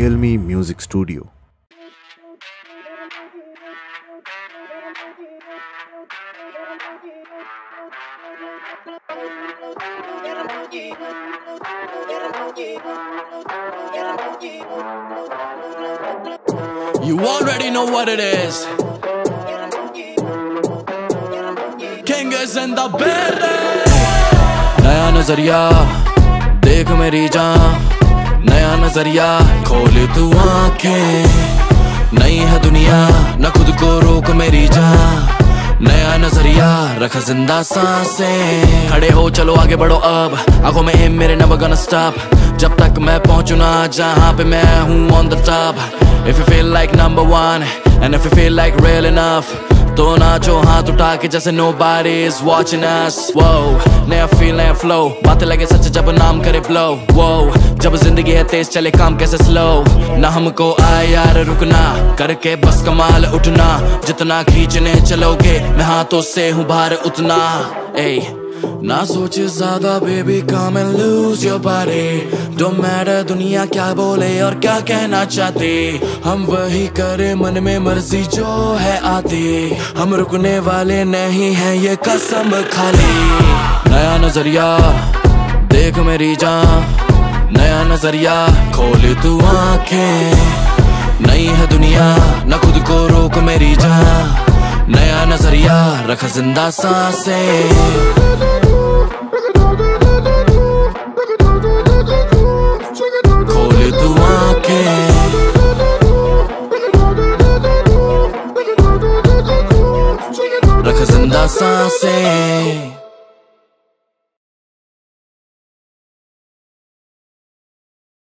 Hail Me Music Studio. You already know what it is. King is in the building. नया नज़रिया देख मेरी जान नज़रिया, खोल तू आँखें। नई है दुनिया, न खुद को रोक मेरी जा। नया नज़रिया, रख ज़िंदा सांसे। खड़े हो, चलो आगे बढ़ो अब। आँखों में है मेरे नब गन स्टॉप जब तक मैं पहुंचू ना, जहाँ पे मैं हूँ on the top if you feel like number one and if you feel like real enough तो नाचो हाथ उठा के जैसे nobody इज़ वॉचिंग अस वो नया फील नया फ्लो बातें लगे सच जब नाम करे ब्लो वो जब ज़िंदगी है तेज चले काम कैसे स्लो ना हमको आए यार रुकना. करके बस कमाल उठना. जितना खींचने चलोगे मैं हाथों से हूँ भार उतना. Ay, ना सोचे ज़्यादा baby come and lose your body don't matter दुनिया क्या बोले और क्या कहना चाहते। हम वही करे मन में मर्ज़ी जो है आती। हम रुकने वाले नहीं हैं ये कसम खाली। नया नज़रिया, देख मेरी जान। नया नज़रिया, खोल तू आँखें। नई है दुनिया, न खुद को रोक मेरी जान। नया नज़रिया, रख ज़िंदा साँसें। दुआ के आँखें रख ज़िंदा साँसें।